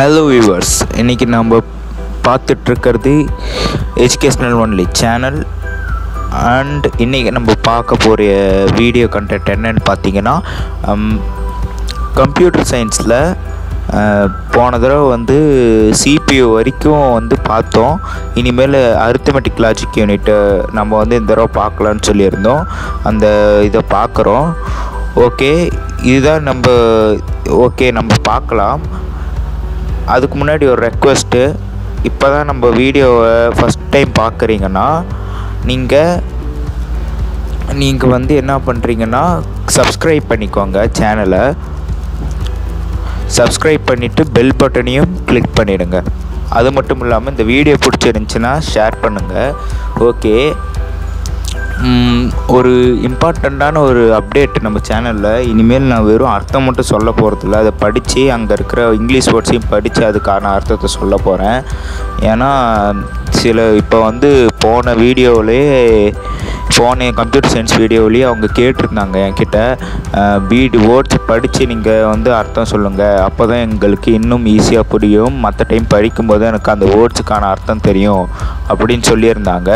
Hello viewers இன்றைக்கி நம்ம பார்த்துட்ருக்கிறது எஜுகேஷ்னல் ஒன்லி சேனல் அண்ட் இன்றைக்கி நம்ம பார்க்க போகிற வீடியோ கண்டென்ட் என்னன்னு பார்த்தீங்கன்னா கம்ப்யூட்டர் சயின்ஸில் போன தடவை வந்து சிபியூ வரைக்கும் வந்து பார்த்தோம். இனிமேல் அரித்தமெட்டிக் லாஜிக் யூனிட்டை நம்ம வந்து இந்த தடவை பார்க்கலான்னு சொல்லியிருந்தோம். அந்த இதை பார்க்குறோம். ஓகே இதுதான் நம்ம ஓகே நம்ம பார்க்கலாம். அதுக்கு முன்னாடி ஒரு ரெக்வெஸ்ட்டு இப்போ தான் நம்ம வீடியோவை ஃபஸ்ட் டைம் பார்க்குறீங்கன்னா நீங்கள் நீங்கள் வந்து என்ன பண்ணுறீங்கன்னா சப்ஸ்கிரைப் பண்ணிக்கோங்க சேனலை சப்ஸ்கிரைப் பண்ணிவிட்டு பெல் பட்டனையும் கிளிக் பண்ணிவிடுங்க அது மட்டும் இல்லாமல் இந்த வீடியோ பிடிச்சிருந்துச்சின்னா ஷேர் பண்ணுங்கள் ஓகே ஒரு இம்பார்ட்டண்ட்டான ஒரு அப்டேட் நம்ம சேனலில் இனிமேல் நான் வெறும் அர்த்தம் மட்டும் சொல்ல போகிறதில்ல அதை படித்து அங்கே இருக்கிற இங்கிலீஷ் வேர்ட்ஸையும் படித்து அதுக்கான அர்த்தத்தை சொல்ல போகிறேன் ஏன்னா சில இப்போ வந்து போன வீடியோவிலே போன கம்ப்யூட்டர் சயின்ஸ் வீடியோவிலேயே அவங்க கேட்டிருந்தாங்க என்கிட்ட வீடு வேர்ட்ஸ் படித்து நீங்கள் வந்து அர்த்தம் சொல்லுங்கள் அப்போ தான் எங்களுக்கு இன்னும் ஈஸியாக புரியும். மற்ற டைம் படிக்கும்போது எனக்கு அந்த வேர்ட்ஸுக்கான அர்த்தம் தெரியும். அப்படின்னு சொல்லியிருந்தாங்க.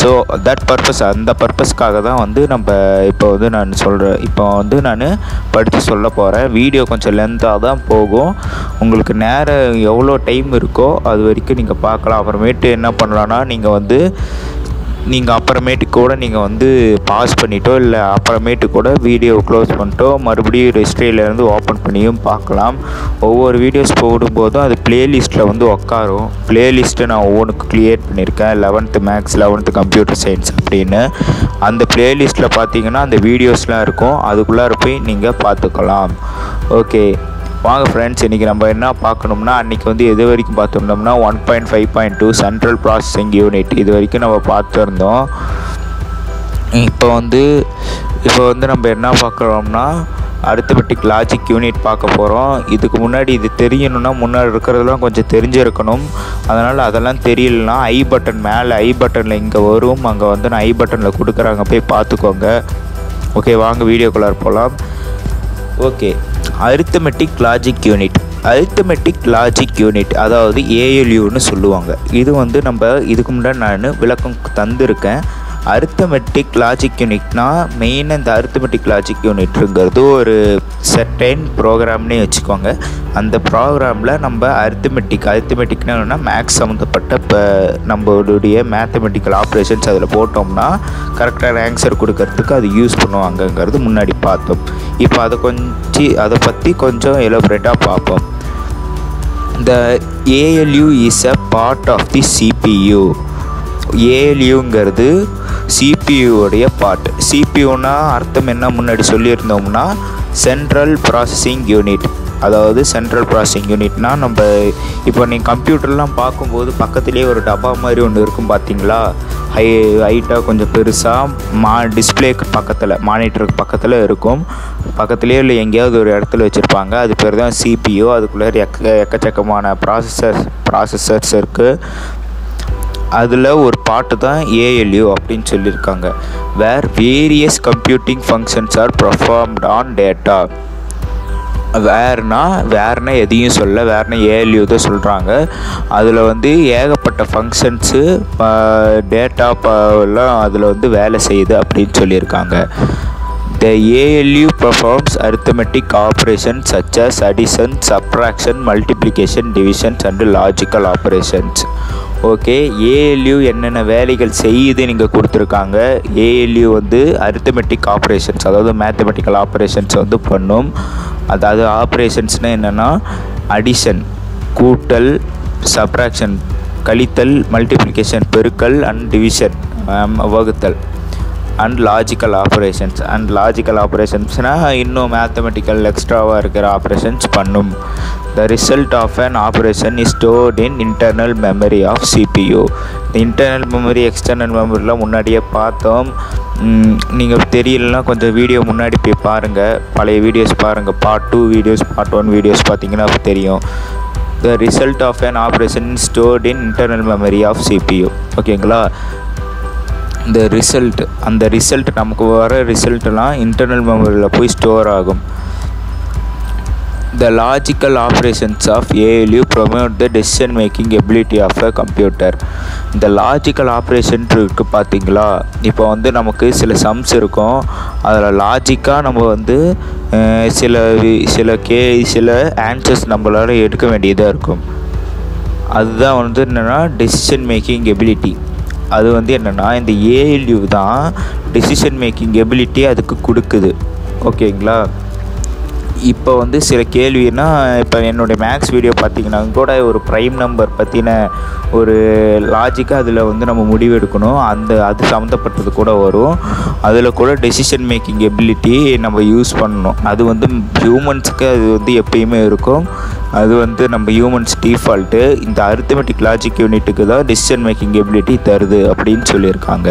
ஸோ தட் பர்பஸ் அந்த பர்பஸ்க்காக தான் வந்து நம்ம இப்போ வந்து நான் சொல்கிறேன் இப்போ வந்து நான் படித்து சொல்ல போகிறேன் வீடியோ கொஞ்சம் லென்த்தாக தான் போகும். உங்களுக்கு நேரம் எவ்வளோ டைம் இருக்கோ அது வரைக்கும் நீங்கள் பார்க்கலாம். அப்புறமேட்டு என்ன பண்ணலான்னா நீங்கள் வந்து நீங்கள் அப்புறமேட்டு கூட நீங்கள் வந்து பாஸ் பண்ணிட்டோ இல்லை அப்புறமேட்டு கூட வீடியோ க்ளோஸ் பண்ணிட்டோ மறுபடியும் ரெஜிஸ்ட்ரியிலேருந்து ஓப்பன் பண்ணியும் பார்க்கலாம். ஒவ்வொரு வீடியோஸ் போடும்போதும் அது ப்ளேலிஸ்ட்டில் வந்து உட்காரும் ப்ளேலிஸ்ட்டை நான் ஒவ்வொன்றுக்கு க்ரியேட் பண்ணியிருக்கேன் eleventh maths eleventh computer science அப்படின்னு. அந்த ப்ளேலிஸ்ட்டில் பார்த்தீங்கன்னா அந்த வீடியோஸ்லாம் இருக்கும். அதுக்குள்ளார போய் நீங்கள் பார்த்துக்கலாம் ஓகே வாங்க ஃப்ரெண்ட்ஸ் இன்றைக்கி நம்ம என்ன பார்க்கணும்னா அன்றைக்கி வந்து எது வரைக்கும் பார்த்துருந்தோம்னா one point five point two central processing unit இது வரைக்கும் நம்ம பார்த்துருந்தோம். இப்போ வந்து இப்போ வந்து நம்ம என்ன பார்க்குறோம்னா அரித்தமெட்டிக் லாஜிக் யூனிட் பார்க்க போகிறோம் இதுக்கு முன்னாடி இது தெரியணும்னா முன்னாடி இருக்கிறதெல்லாம் கொஞ்சம் தெரிஞ்சிருக்கணும். அதனால் அதெல்லாம் தெரியலனா ஐ பட்டன் மேலே ஐ பட்டனில் இங்கே வரும். அங்கே வந்து நான் ஐ பட்டனில் கொடுக்குறாங்க போய் பார்த்துக்கோங்க. ஓகே வாங்க வீடியோ கலர் போகலாம் okay arithmetic logic unit arithmetic logic unit அதாவது ஏஎல்யூன்னு சொல்லுவாங்க. இது வந்து நம்ம இதுக்கு முன்னாடி நான் விளக்கம் தந்திருக்கேன். அரித்தமெட்டிக் லாஜிக் யூனிட்னா மெயினாக இந்த அரித்தமெட்டிக் லாஜிக் யூனிட்ங்கிறது ஒரு செட்டைன் ப்ரோக்ராம்னே வச்சுக்கோங்க. அந்த ப்ரோக்ராமில் நம்ம அரித்தமெட்டிக் அரித்தமெட்டிக்னா என்னென்னா மேக்ஸ் சம்மந்தப்பட்ட இப்போ நம்மளுடைய மேத்தமெட்டிக்கல் ஆப்ரேஷன்ஸ் அதில் போட்டோம்னா கரெக்டான ஆன்சர் கொடுக்கறதுக்கு அது யூஸ் பண்ணுவாங்கங்கிறது முன்னாடி பார்த்தோம். இப்போ அதை கொஞ்சம் அதை பற்றி கொஞ்சம் எலோபரேட்டாக பார்ப்போம். இந்த ALU is a part of the CPU ஏஎல்யூங்கிறது சிபியூடைய பார்ட் சிபியூனா அர்த்தம் என்ன முன்னாடி சொல்லியிருந்தோம்னா சென்ட்ரல் ப்ராசஸிங் யூனிட் அதாவது சென்ட்ரல் ப்ராசஸிங் யூனிட்னா நம்ம இப்போ நீங்கள் கம்ப்யூட்டர்லாம் பார்க்கும்போது பக்கத்துலேயே ஒரு டப்பா மாதிரி ஒன்று இருக்கும் பார்த்தீங்களா ஹை ஹைட்டாக கொஞ்சம் பெருசாக மா டிஸ்பிளேக்கு பக்கத்தில் மானிட்டருக்கு பக்கத்தில் இருக்கும். பக்கத்துலேயே இல்லை எங்கேயாவது ஒரு இடத்துல வச்சுருப்பாங்க. அது பேர் தான் சிபியூ அதுக்குள்ளே எக்க எக்கச்சக்கமான ப்ராசஸர் ப்ராசஸர்ஸ் இருக்குது அதில் ஒரு பாட்டு தான் ஏஎல்யூ அப்படின்னு சொல்லியிருக்காங்க. Where various computing functions are performed on data வேறுனா வேர்னா எதையும் சொல்ல வேர்னா ஏஎல்யூ தான் சொல்கிறாங்க அதில் வந்து ஏகப்பட்ட ஃபங்க்ஷன்ஸு டேட்டா எல்லாம் அதில் வந்து வேலை செய்யுது அப்படின்னு சொல்லியிருக்காங்க. The ALU performs arithmetic operations such as addition, subtraction, multiplication, division and logical operations. Okay ALU என்னென்ன வேலைகள் செய்யுது நீங்கள் கொடுத்துருக்காங்க? ஏஎல்யூ வந்து அரித்தமெட்டிக் ஆப்ரேஷன்ஸ் அதாவது மேத்தமெட்டிக்கல் ஆப்ரேஷன்ஸ் வந்து பண்ணும். அதாவது ஆப்ரேஷன்ஸ்னால் என்னென்னா அடிஷன் கூட்டல் சப்ராக்ஷன் கழித்தல் மல்டிப்ளிகேஷன் பெருக்கல் அண்ட் டிவிஷன் வகுத்தல். And logical operations and logical ஆப்ரேஷன்ஸ்னால் இன்னும் மேத்தமெட்டிக்கல் எக்ஸ்ட்ராவாக இருக்கிற ஆப்ரேஷன்ஸ் பண்ணும். The result of an operation is stored in internal memory of CPU இந்த இன்டர்னல் மெமரி எக்ஸ்டர்னல் மெமரிலாம் முன்னாடியே பார்த்தோம். நீங்கள் தெரியலனா கொஞ்சம் வீடியோ முன்னாடி போய் பாருங்கள் பழைய வீடியோஸ் பாருங்கள் part two videos part one videos பார்த்தீங்கன்னா தெரியும். The result of an operation stored in internal memory of CPU ஓகேங்களா இந்த ரிசல்ட் அந்த ரிசல்ட் நமக்கு வர ரிசல்ட்லாம் இன்டர்னல் மெமரியில் போய் ஸ்டோர் ஆகும். The logical operations of ALU promote the decision making ability of a computer இந்த லாஜிக்கல் ஆப்ரேஷன் இருக்கு பார்த்தீங்களா? இப்போ வந்து நமக்கு சில சம்ஸ் இருக்கும். அதில் லாஜிக்காக நம்ம வந்து சில வி- சில கே சில ஆன்சர்ஸ் நம்மளால் எடுக்க வேண்டியதாக இருக்கும். அதுதான் வந்து என்னென்னா டெசிஷன் மேக்கிங் எபிலிட்டி அது வந்து என்னென்னா இந்த ஏஎல்யூ தான் டெசிஷன் மேக்கிங் எபிலிட்டி அதுக்கு கொடுக்குது. ஓகேங்களா? இப்போ வந்து சில கேள்வினா இப்போ என்னுடைய மேக்ஸ் வீடியோ பார்த்தீங்கன்னா கூட ஒரு ப்ரைம் நம்பர் பற்றின ஒரு லாஜிக்காக அதில் வந்து நம்ம முடிவு எடுக்கணும். அந்த அது சம்மந்தப்பட்டது கூட வரும். அதில் கூட டெசிஷன் மேக்கிங் எபிலிட்டி நம்ம யூஸ் பண்ணணும். அது வந்து ஹியூமன்ஸுக்கு அது வந்து எப்பயுமே இருக்கும். அது வந்து நம்ம ஹியூமன்ஸ் டிஃபால்ட்டு இந்த அரித்தமெட்டிக் லாஜிக் யூனிட்டுக்கு தான் டிசிஷன் மேக்கிங் எபிலிட்டி தருது அப்படின்னு சொல்லியிருக்காங்க.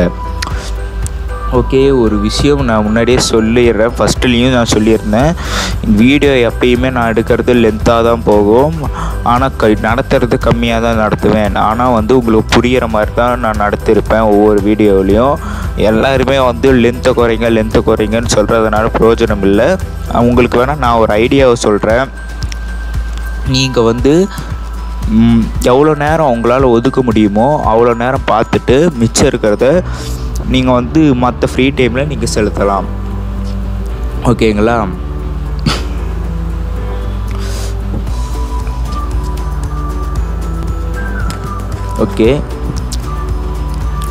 ஓகே ஒரு விஷயம் நான் முன்னாடியே சொல்லிடுறேன். ஃபஸ்ட்டுலேயும் நான் சொல்லியிருந்தேன். வீடியோ எப்பயுமே நான் எடுக்கிறது லென்த்தாக தான் போகும். ஆனால் க நடத்துறது கம்மியாக தான் நடத்துவேன். ஆனால் வந்து உங்களுக்கு புரிகிற மாதிரி தான் நான் நடத்திருப்பேன் ஒவ்வொரு வீடியோவிலையும் எல்லாருமே வந்து லென்த்தை குறைங்க லென்த்தை குறைங்கன்னு சொல்கிறதுனால பிரயோஜனம் இல்லை. உங்களுக்கு வேணால் நான் ஒரு ஐடியாவை சொல்கிறேன் நீங்கள் வந்து எவ்வளோ நேரம் உங்களால் ஒதுக்க முடியுமோ அவ்வளோ நேரம் பார்த்துட்டு மிச்சம் இருக்கிறத நீங்கள் வந்து மற்ற ஃப்ரீ டைமில் நீங்கள் செலுத்தலாம். ஓகேங்களா? ஓகே.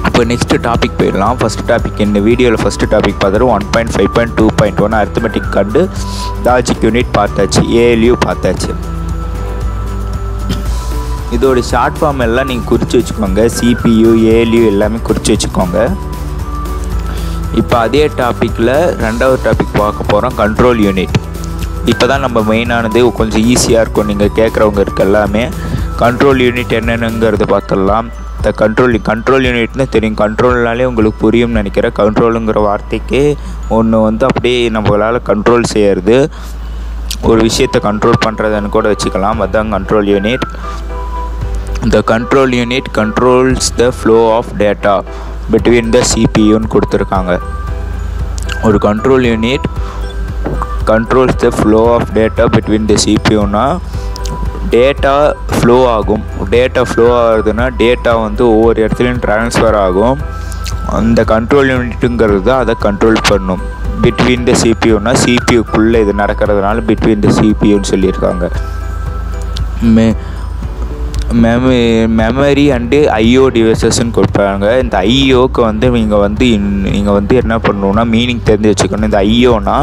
இப்போ நெக்ஸ்ட் டாபிக் போயிடலாம். ஃபஸ்ட் டாபிக் இந்த வீடியோவில் ஃபஸ்ட்டு டாபிக் பார்த்துட்டு one point five point two point one arithmetic கண்டு லாஜிக் யூனிட் பார்த்தாச்சு. ஏஎல்யூ பார்த்தாச்சு. இதோட ஷார்ட் ஃபார்ம் எல்லாம் நீங்கள் குறித்து வச்சுக்கோங்க. சிபியு ஏஎல்யூ எல்லாமே குறித்து வச்சுக்கோங்க. இப்போ அதே டாப்பிக்கில் ரெண்டாவது டாபிக் பார்க்க போகிறோம் கண்ட்ரோல் யூனிட் இப்போ தான் நம்ம மெயினானது கொஞ்சம் ஈஸியாக இருக்கும். நீங்கள் கேட்குறவங்க இருக்க எல்லாமே. கண்ட்ரோல் யூனிட் என்னென்னுங்கிறத பார்த்துடலாம். த கண்ட்ரோல் கண்ட்ரோல் யூனிட்னு தெரியும். கண்ட்ரோல்னாலே உங்களுக்கு புரியும்னு நினைக்கிறேன். கண்ட்ரோலுங்கிற வார்த்தைக்கு ஒன்று வந்து அப்படியே நம்மளால் கண்ட்ரோல் செய்கிறது ஒரு விஷயத்தை கண்ட்ரோல் பண்ணுறதுன்னு கூட வச்சுக்கலாம். அதுதான் control unit the control unit controls the flow of data between the சிபியூன்னு கொடுத்துருக்காங்க. ஒரு control unit controls the flow of data between the சிபியூனா data flow ஆகும். டேட்டா ஃப்ளோ ஆகுதுன்னா டேட்டா வந்து ஒவ்வொரு இடத்துலையும் ட்ரான்ஸ்ஃபர் ஆகும். அந்த கண்ட்ரோல் யூனிட்டுங்கிறது தான் அதை கண்ட்ரோல் பண்ணும். பிட்வீன் த சிபியூனா சிபியூக்குள்ளே இது நடக்கிறதுனால பிட்வீன் த சிபியூன்னு சொல்லியிருக்காங்க. May memory memory and IO டிவைசஸ்ன்னு கொடுப்பாங்க. இந்த ஐஓக்கு வந்து நீங்கள் வந்து நீங்கள் வந்து என்ன பண்ணணுன்னா மீனிங் தெரிஞ்சு வச்சுக்கணும். இந்த ஐஓனா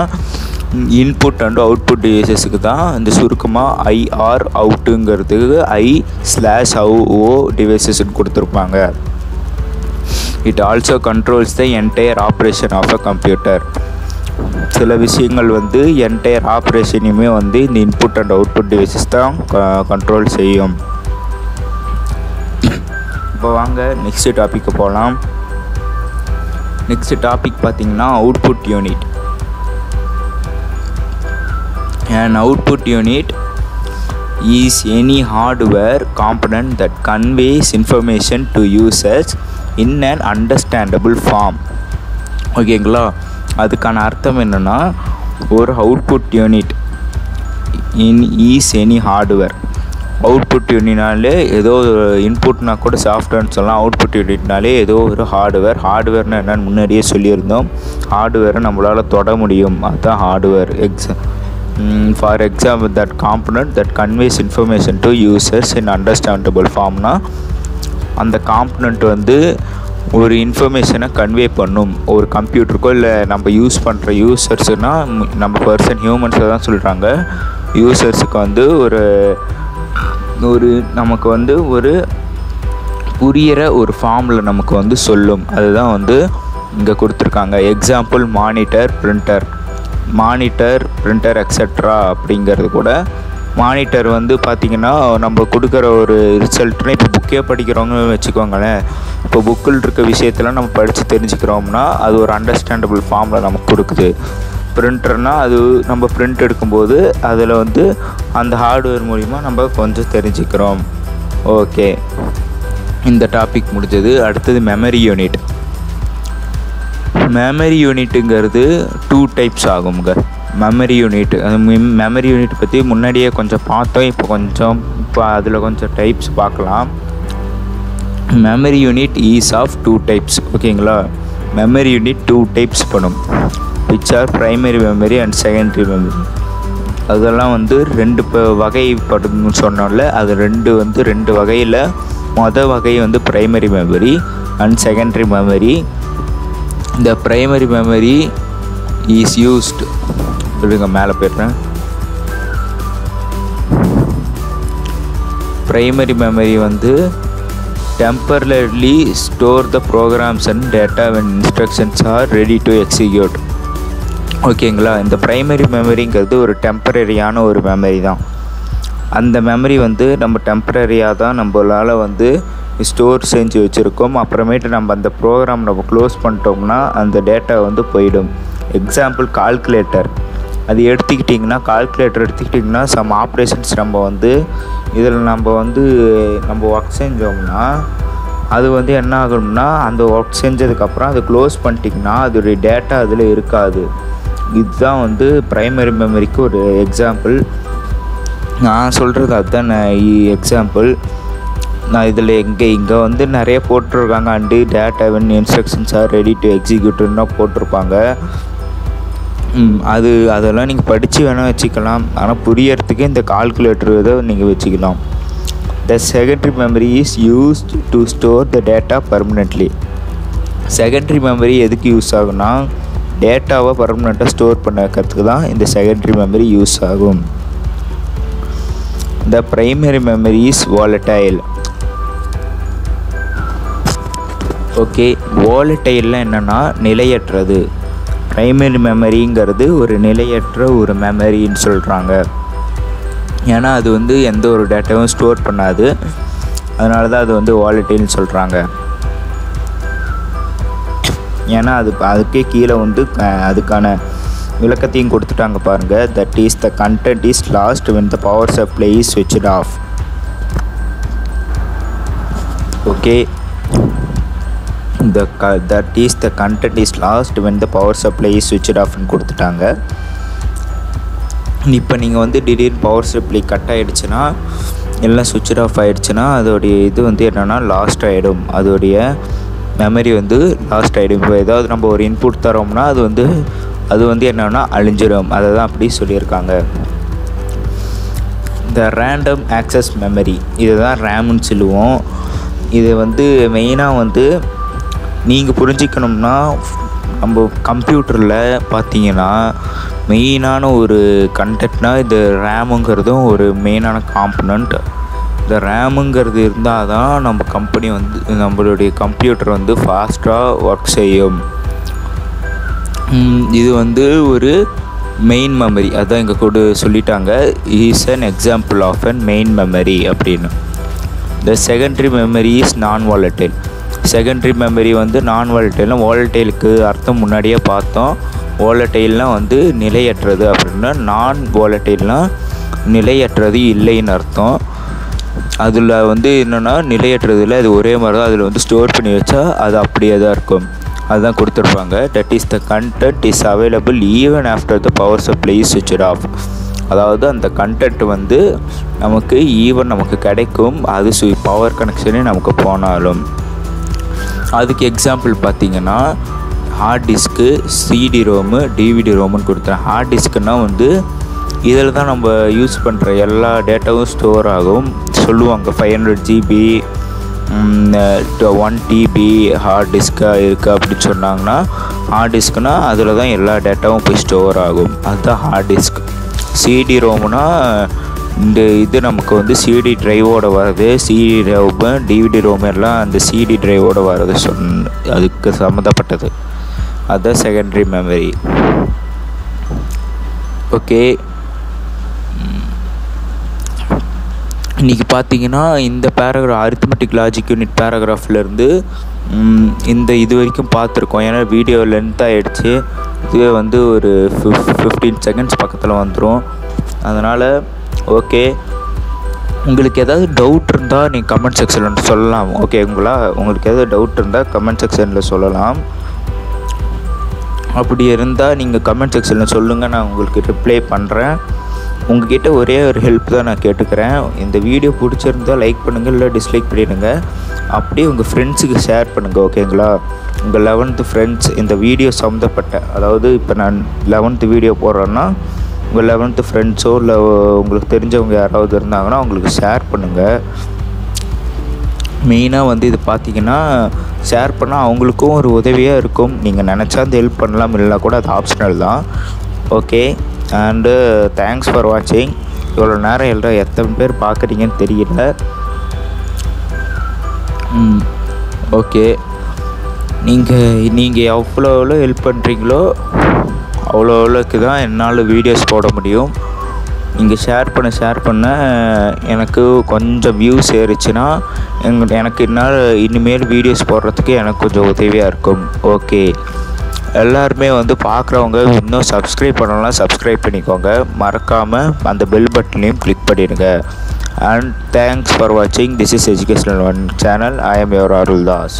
இன்புட் அண்டு அவுட்புட் டிவைசஸுக்கு தான் இந்த சுருக்கமாக ஐஆர் அவுட்டுங்கிறதுக்கு ஐ ஸ்லாஷ் அவு ஓ டிவைசஸ்ன்னு கொடுத்துருப்பாங்க. It also controls the entire operation of a computer சில விஷயங்கள் வந்து என்டையர் ஆப்ரேஷனையுமே வந்து இந்த இன்புட் அண்ட் அவுட்புட் டிவைசஸ் தான் கண்ட்ரோல் செய்யும். இப்போ வாங்க நெக்ஸ்ட் டாப்பிக்கு போகலாம் நெக்ஸ்ட் டாபிக் பார்த்திங்கன்னா output unit and output unit is any hardware component that conveys information to users in an understandable form ஓகேங்களா அதுக்கான அர்த்தம் என்னென்னா ஒரு output unit in is any hardware output யூனிட்னாலே ஏதோ இன்புட்னா கூட சாஃப்ட்வேர்னு சொல்லலாம். அவுட்புட் யூனிட்னாலே ஏதோ ஒரு ஹார்ட்வேர் ஹார்ட்வேர்னு என்னன்னு முன்னாடியே சொல்லியிருந்தோம். ஹார்ட்வேரை நம்மளால் தொட முடியும். அதுதான் hardware exam for example that component that conveys information to users in understandable ஃபார்ம்னா அந்த காம்பனண்ட் வந்து ஒரு இன்ஃபர்மேஷனை கன்வே பண்ணும். ஒரு கம்ப்யூட்டருக்கோ இல்லை நம்ம யூஸ் பண்ணுற யூசர்ஸ்னால் நம்ம பர்சன் ஹியூமன்ஸை தான் சொல்கிறாங்க யூசர்ஸுக்கு வந்து ஒரு ஒரு நமக்கு வந்து ஒரு புரியிற ஒரு ஃபார்மில் நமக்கு வந்து சொல்லும். அதுதான் வந்து இங்கே கொடுத்துருக்காங்க. Example monitor printer monitor printer extra அப்படிங்கிறது கூட மானிட்டர் வந்து பார்த்திங்கன்னா நம்ம கொடுக்குற ஒரு ரிசல்ட்னு இப்போ புக்கே படிக்கிறவங்க வச்சுக்கோங்களேன். இப்போ புக்கில் இருக்க விஷயத்தெல்லாம் நம்ம படித்து தெரிஞ்சுக்கிறோம்னா அது ஒரு அண்டர்ஸ்டாண்டபிள் ஃபார்மில் நமக்கு கொடுக்குது. பிரிண்டர்னால் அது நம்ம பிரிண்ட் எடுக்கும்போது அதில் வந்து அந்த ஹார்ட்வேர் மூலிமா நம்ம கொஞ்சம் தெரிஞ்சுக்கிறோம். ஓகே இந்த டாபிக் முடிஞ்சது. அடுத்தது மெமரி யூனிட் மெமரி யூனிட்டுங்கிறது டூ டைப்ஸ் ஆகுங்க மெமரி யூனிட் அது மெமரி யூனிட் பற்றி முன்னாடியே கொஞ்சம் பார்த்தோம். இப்போ கொஞ்சம் இப்போ அதில் கொஞ்சம் டைப்ஸ் பார்க்கலாம். Memory unit is of two types ஓகேங்களா மெமரி யூனிட் டூ டைப்ஸ் பண்ணும். Which are primary memory and secondary memory அதெல்லாம் வந்து ரெண்டு வகைப்படுன்னு சொன்னோம்ல அது ரெண்டு வந்து ரெண்டு வகையில் மொதல் வகை வந்து primary memory and secondary memory இந்த ப்ரைமரி மெமரி இஸ் யூஸ்ட் சொல்லுங்க மேலே போயிடுறேன். ப்ரைமரி மெமரி வந்து temporarily store the programs and data when instructions are ready to execute. ஓகேங்களா? இந்த ப்ரைமரி மெமரிங்கிறது ஒரு டெம்பரரியான ஒரு மெமரி தான். அந்த மெமரி வந்து நம்ம டெம்பரரியாக தான் நம்மளால் வந்து ஸ்டோர் செஞ்சு வச்சுருக்கோம். அப்புறமேட்டு நம்ம அந்த ப்ரோக்ராம் நம்ம க்ளோஸ் பண்ணிட்டோம்னா அந்த டேட்டா வந்து போயிடும். எக்ஸாம்பிள் கால்குலேட்டர் அது எடுத்துக்கிட்டிங்கன்னா கால்குலேட்டர் எடுத்துக்கிட்டிங்கன்னா சம் ஆப்ரேஷன்ஸ் நம்ம வந்து இதில் நம்ம வந்து நம்ம ஒர்க் செஞ்சோம்னா அது வந்து என்ன ஆகணும்னா அந்த ஒர்க் செஞ்சதுக்கப்புறம் அதை க்ளோஸ் பண்ணிட்டிங்கன்னா அதோடைய டேட்டா அதில் இருக்காது. இதுதான் வந்து ப்ரைமரி மெமரிக்கு ஒரு எக்ஸாம்பிள் நான் சொல்கிறது அதுதான் எக்ஸாம்பிள் நான் இதில் இங்கே இங்கே வந்து நிறைய போட்டிருக்காங்க. And data when instructions are ready to எக்ஸிக்யூட்டிவ்னா போட்டிருப்பாங்க. அது அதெல்லாம் நீங்கள் படித்து வேணால் வச்சுக்கலாம். ஆனால் புரியறதுக்கு இந்த கால்குலேட்டர் இதை நீங்கள் வச்சுக்கலாம். The secondary memory is used to store the data permanently secondary memory எதுக்கு யூஸ் ஆகுன்னா டேட்டாவை பர்மனெண்ட்டாக ஸ்டோர் பண்ண வைக்கிறதுக்கு தான் இந்த செகண்டரி மெமரி யூஸ் ஆகும். The primary memory is volatile okay வாலட்டைல்லாம் என்னென்னா நிலையற்றது. ப்ரைமரி மெமரிங்கிறது ஒரு நிலையற்ற ஒரு மெமரின்னு சொல்கிறாங்க ஏன்னா அது வந்து எந்த ஒரு டேட்டாவும் ஸ்டோர் பண்ணாது. அதனால தான் அது வந்து வாலட்டைல்னு சொல்கிறாங்க ஏன்னா அது அதுக்கே கீழே வந்து அதுக்கான விளக்கத்தையும் கொடுத்துட்டாங்க பாருங்கள் that is the content is lost when the power supply is switched off okay the க that is the content is lost when the power supply is switched ஆஃப்னு கொடுத்துட்டாங்க. இப்போ நீங்கள் வந்து திடீர்னு பவர் சப்ளை கட் ஆகிடுச்சுன்னா எல்லாம் சுவிட்ச் ஆஃப் ஆகிடுச்சுன்னா அதோடைய இது வந்து என்னென்னா லாஸ்ட் ஆகிடும் அதோடைய மெமரி வந்து லாஸ்ட் ஆகிடும் இப்போ ஏதாவது நம்ம ஒரு இன்புட் தரோம்னா அது வந்து அது வந்து என்னென்னா அழிஞ்சிடும் அதை தான் அப்படி சொல்லியிருக்காங்க. இந்த ரேண்டம் ஆக்சஸ் மெமரி இதுதான் ரேம்னு சொல்லுவோம். இது வந்து மெயினாக வந்து நீங்கள் புரிஞ்சிக்கணும்னா நம்ம கம்ப்யூட்டரில் பார்த்தீங்கன்னா மெயினான ஒரு கண்டென்ட்னா இந்த ரேமுங்கிறதும் ஒரு மெயினான காம்பனண்ட் இந்த ரேமுங்கிறது இருந்தால் தான் நம்ம கம்பெனி வந்து நம்மளுடைய கம்ப்யூட்டர் வந்து ஃபாஸ்ட்டாக ஒர்க் செய்யும். இது வந்து ஒரு மெயின் மெமரி அதான் இங்கே கூட சொல்லிட்டாங்க. Is an example of an main memory அப்படின்னு. The secondary memory is non volatile secondary memory வந்து நான் வாலட்டைல்னா வாலட்டைலுக்கு அர்த்தம் முன்னாடியே பார்த்தோம். வாலட்டைல்னால் வந்து நிலையற்றது அப்படின்னா. நான் வாலட்டைல்னால் நிலையற்றது இல்லைன்னு அர்த்தம். அதில் வந்து என்னென்னா நிலையற்றதில் அது ஒரே மாதிரி தான் அதில் வந்து ஸ்டோர் பண்ணி வச்சா அது அப்படியே தான் இருக்கும். அதுதான் கொடுத்துருப்பாங்க. That is the content is available even after the power supply is off அதாவது அந்த கண்டென்ட் வந்து நமக்கு ஈவன் நமக்கு கிடைக்கும். அது சு பவர் கனெக்ஷனே நமக்கு போனாலும். அதுக்கு எக்ஸாம்பிள் பார்த்தீங்கன்னா hard disk CD ROM DVD ரோமுன்னு கொடுத்துறேன் ஹார்ட் டிஸ்க்குனால் வந்து இதில் தான் நம்ம யூஸ் பண்ணுற எல்லா டேட்டாவும் ஸ்டோர் ஆகும். சொல்லுவாங்க five hundred GB one TB hard டிஸ்க்காக இருக்குது அப்படின்னு சொன்னாங்கன்னா ஹார்ட் டிஸ்க்னால் அதில் தான் எல்லா டேட்டாவும் போய் ஸ்டோர் ஆகும். அதுதான் ஹார்ட் டிஸ்க் சிடி ரோம்னா இந்த இது நமக்கு வந்து சிடி ட்ரைவோடு வர்றது சிடி ரோமு டிவிடி ரோம் எல்லாம் அந்த சிடி ட்ரைவோடு வர்றது சொன் அதுக்கு சம்மந்தப்பட்டது. அதுதான் செகண்டரி மெமரி ஓகே இன்றைக்கி பார்த்தீங்கன்னா இந்த பேராகிராஃப் அரித்மெட்டிக் லாஜிக் யூனிட் பேராகிராஃப்லேருந்து இந்த இது வரைக்கும் பார்த்துருக்கோம் ஏன்னா வீடியோ லென்த் ஆகிடுச்சு இதுவே வந்து ஒரு ஃபிஃப்டீன் செகண்ட்ஸ் பக்கத்தில் வந்துடும் அதனால் ஓகே உங்களுக்கு ஏதாவது டவுட் இருந்தால் நீங்கள் கமெண்ட் செக்ஷனில் சொல்லலாம். ஓகேங்களா உங்களுக்கு ஏதாவது டவுட் இருந்தால் கமெண்ட் செக்ஷனில் சொல்லலாம். அப்படி இருந்தால் நீங்கள் கமெண்ட் செக்ஷனில் சொல்லுங்கள் நான் உங்களுக்கு ரிப்ளை பண்ணுறேன் உங்ககிட்ட ஒரே ஒரு ஹெல்ப் தான் நான் கேட்டுக்கிறேன். இந்த வீடியோ பிடிச்சிருந்தால் லைக் பண்ணுங்கள் இல்லை டிஸ்லைக் பண்ணிடுங்க. அப்படியே உங்கள் ஃப்ரெண்ட்ஸுக்கு ஷேர் பண்ணுங்கள் ஓகேங்களா உங்கள் லெவன்த்து ஃப்ரெண்ட்ஸ் இந்த வீடியோ சம்மந்தப்பட்ட அதாவது இப்போ நான் லெவன்த்து வீடியோ போடுறேன்னா உங்கள் லெவன்த்து ஃப்ரெண்ட்ஸோ இல்லை உங்களுக்கு தெரிஞ்சவங்க யாராவது இருந்தாங்கன்னா அவங்களுக்கு ஷேர் பண்ணுங்கள் மெயினாக வந்து இது பார்த்தீங்கன்னா ஷேர் பண்ணால் அவங்களுக்கும் ஒரு உதவியாக இருக்கும். நீங்கள் நினச்சா அந்த ஹெல்ப் பண்ணலாம் இல்லைனா கூட அது ஆப்ஷனல் தான். ஓகே அண்டு தேங்க்ஸ் ஃபார் வாட்சிங் இவ்வளோ நேரம் எல்லாம் எத்தனை பேர் பார்க்குறீங்கன்னு தெரியல. ம் ஓகே. நீங்கள் நீங்கள் எவ்வளோ எவ்வளோ ஹெல்ப் பண்ணுறீங்களோ அவ்வளோ அவ்வளோக்கு தான் என்னால் வீடியோஸ் போட முடியும். நீங்கள் ஷேர் பண்ண ஷேர் பண்ண எனக்கு கொஞ்சம் வியூஸ் ஏறிச்சுன்னா எங்க எனக்கு என்னால் இனிமேல் வீடியோஸ் போடுறதுக்கு எனக்கு கொஞ்சம் உதவியாக இருக்கும். ஓகே எல்லாருமே வந்து பார்க்குறவங்க இன்னும் சப்ஸ்கிரைப் பண்ணலாம் சப்ஸ்கிரைப் பண்ணிக்கோங்க. மறக்காமல் அந்த பெல் பட்டனையும் கிளிக் பண்ணிடுங்க. அண்ட் தேங்க்ஸ் ஃபார் வாட்சிங் this is educational one channel I am your Arul Das